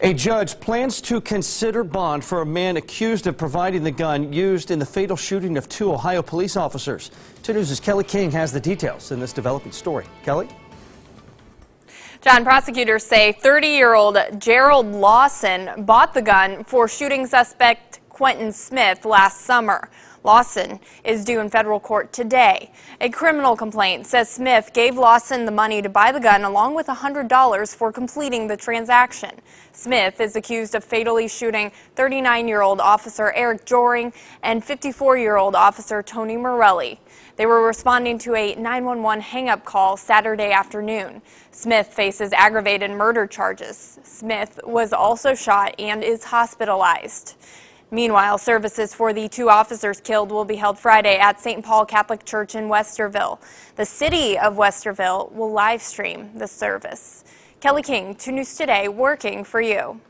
A judge plans to consider bond for a man accused of providing the gun used in the fatal shooting of two Ohio police officers. 2 News' Kelly King has the details in this developing story. Kelly? John, prosecutors say 30-year-old Gerald Lawson bought the gun for shooting suspect Quentin Smith last summer. Lawson is due in federal court today. A criminal complaint says Smith gave Lawson the money to buy the gun along with $100 for completing the transaction. Smith is accused of fatally shooting 39-year-old officer Eric Joering and 54-year-old officer Tony Morelli. They were responding to a 911 hang-up call Saturday afternoon. Smith faces aggravated murder charges. Smith was also shot and is hospitalized. Meanwhile, services for the two officers killed will be held Friday at St. Paul Catholic Church in Westerville. The city of Westerville will live stream the service. Kelly King, 2 News Today, working for you.